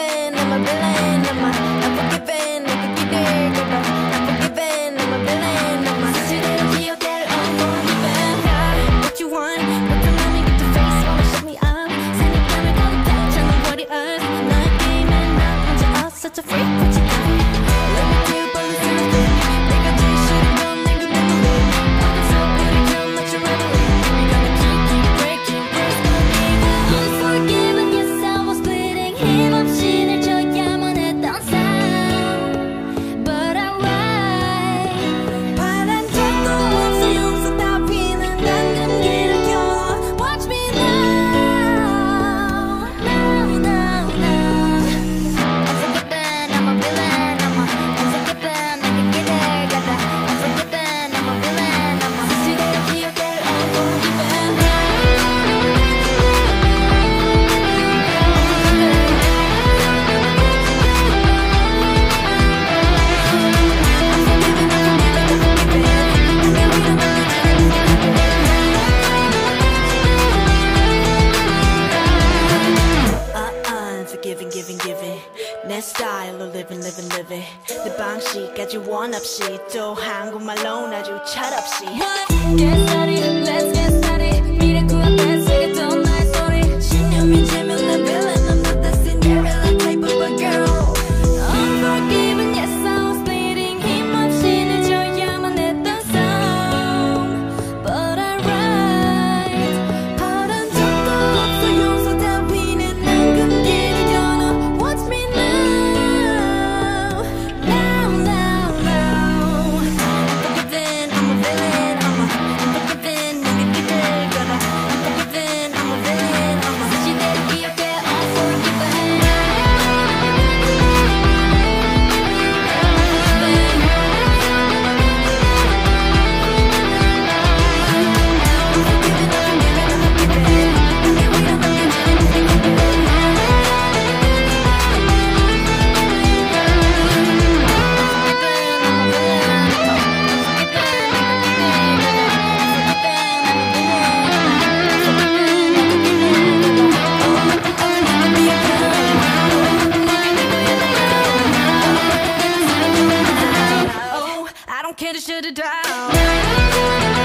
villain, I'm a villain, I'm a 내 스타일로 living living living 내 방식까지 원없이 또 한국말로 아주 철없이 don't care to shut it down.